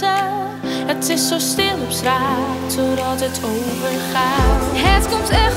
Het is zo stil op straat, totdat het overgaat. Het komt echt.